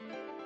うん。